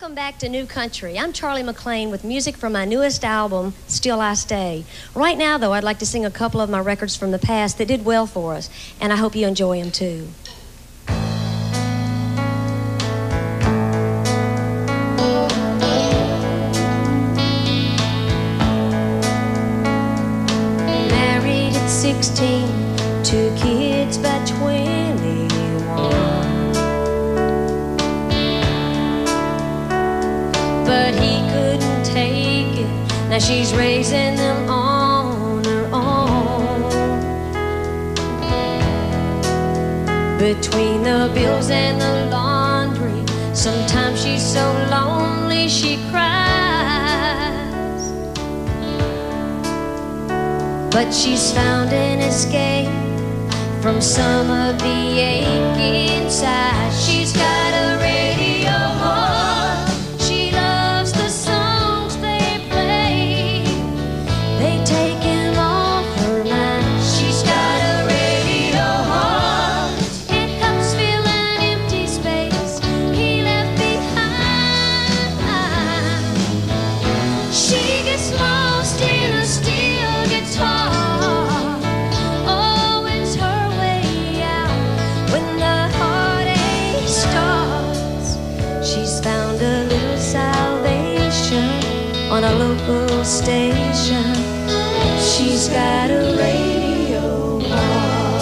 Welcome back to New Country. I'm Charly McClain with music from my newest album, Still I Stay. Right now, though, I'd like to sing a couple of my records from the past that did well for us, and I hope you enjoy them too. But he couldn't take it. Now she's raising them on her own. Between the bills and the laundry, sometimes she's so lonely she cries. But she's found an escape from some of the ache inside. She's got on local station. She's got a radio heart.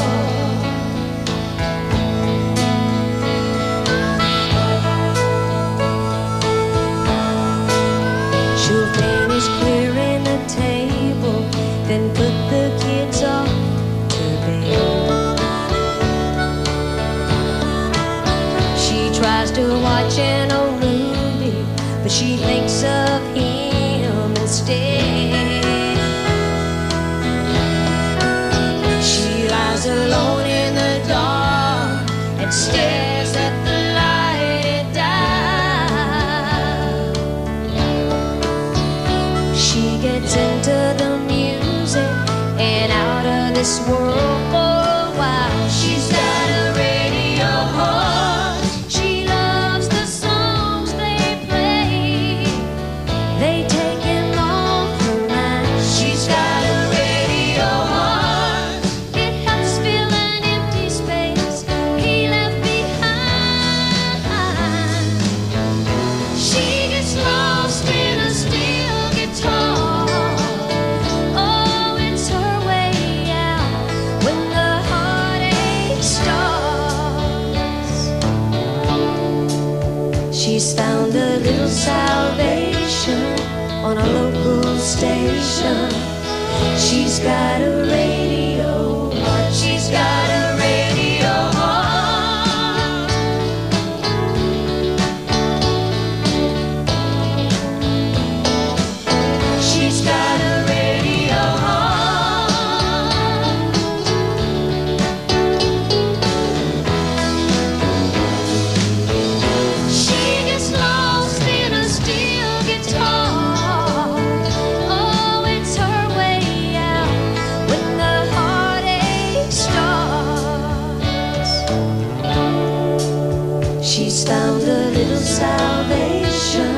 She'll finish clearing the table, then put the kids off to bed. She tries to watch an old movie, but she thinks of this world a little salvation on a local station. She's got a radio salvation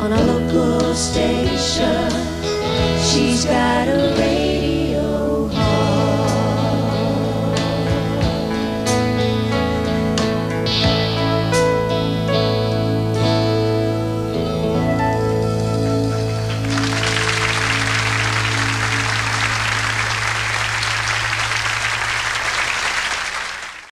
on a local station.